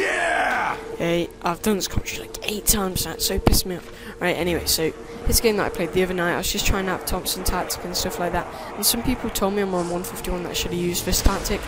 yeah! Hey, I've done this commentary like eight times now, it's so pissed me off. Right, anyway, so this game that I played the other night, I was just trying out Thompson tactic and stuff like that. And some people told me I'm on 151 that I should have used this tactic,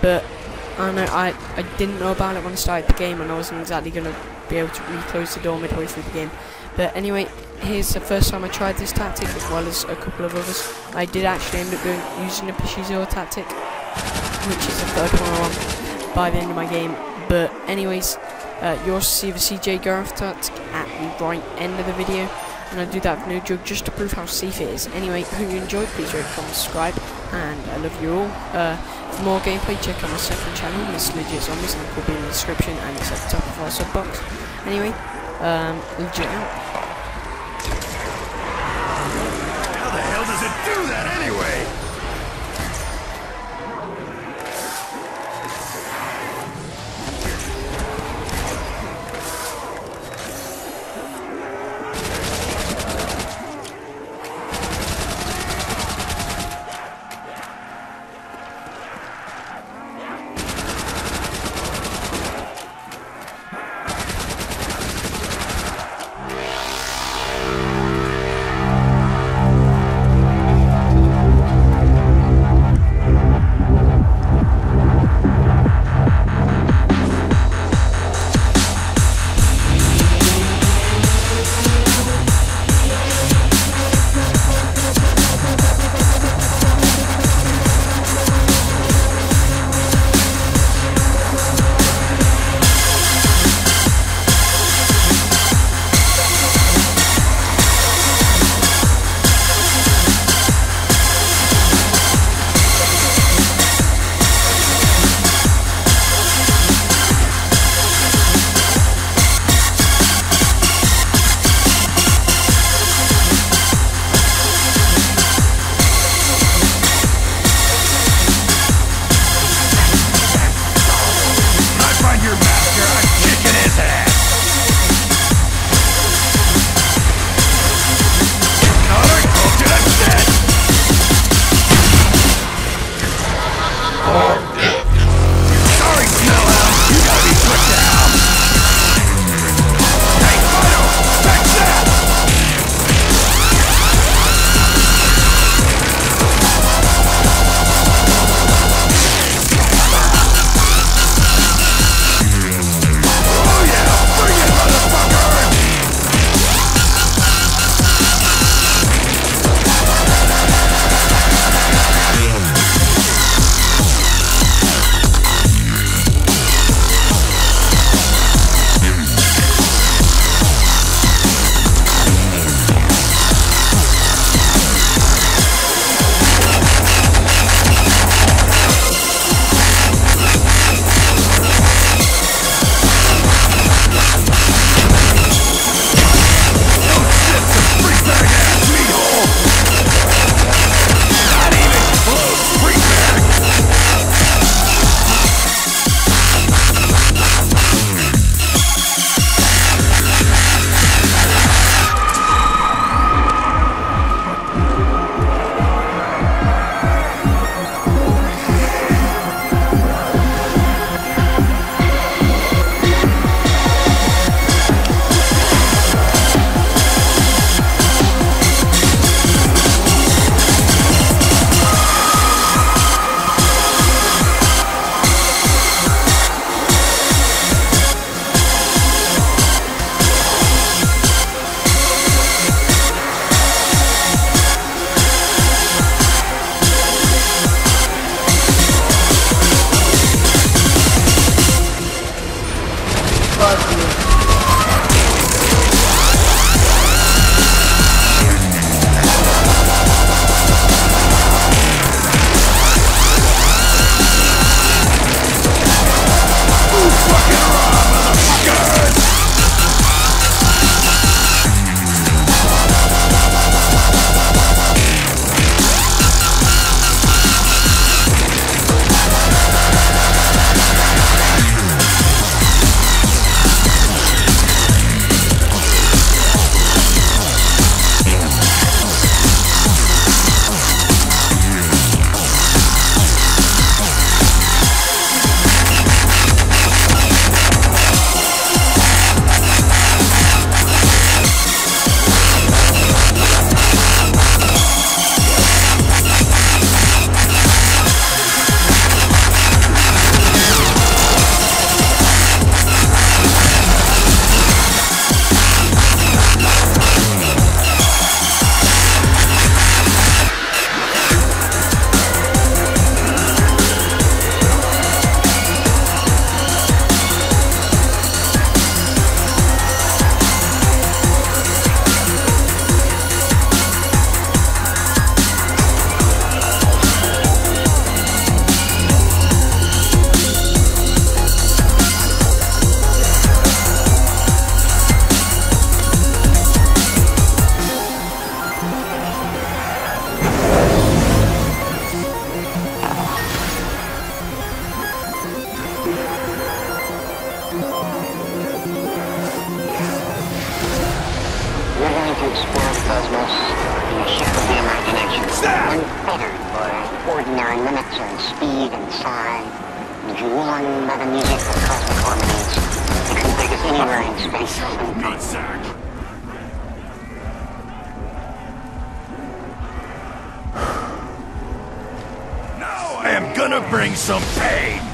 but I know, I, I didn't know about it when I started the game and I wasn't exactly going to be able to reclose the door midway through the game. But anyway, here's the first time I tried this tactic as well as a couple of others. I did actually end up going, using the Pachizio tactic, which is the third one I won by the end of my game. But anyways, uh, you'll see the CJ Gareth tactic at the right end of the video. And I do that with no joke just to prove how safe it is. Anyway, hope you enjoyed, please rate, comment, subscribe, and I love you all. Uh, for more gameplay, check out my second channel, Mr Legit Zombies, link will be in the description and it's at the top of our sub box. Anyway, um, legit out. How the hell does it do that limits on speed and size, drawn by the music of cosmic harmonies. It can take us anywhere in space. Now I am gonna bring some pain!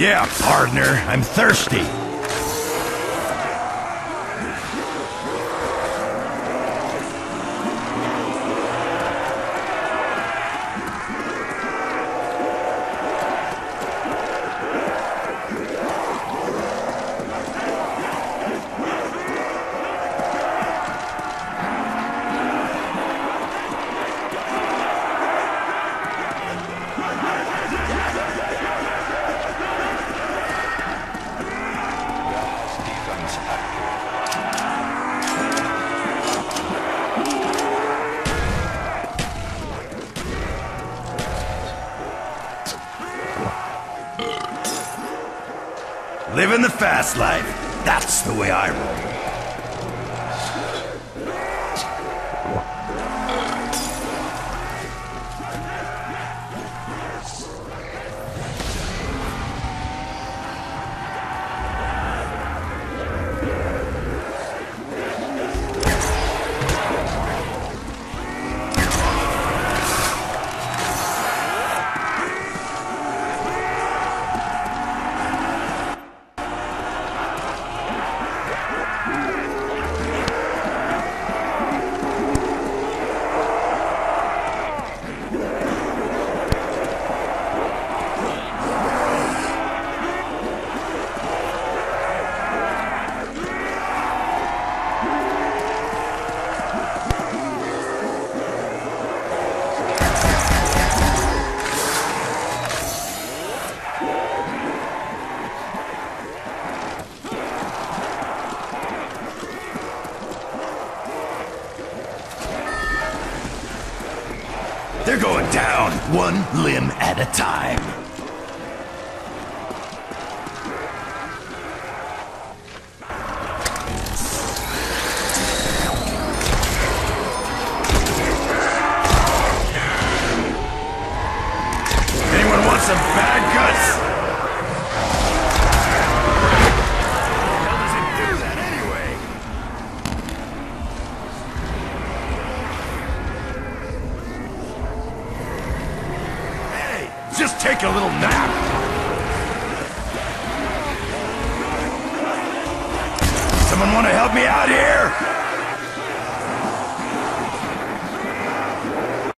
Yeah, partner, I'm thirsty. Living the fast life. That's the way I roll. One limb at a time. Take a little nap. Someone want to help me out here?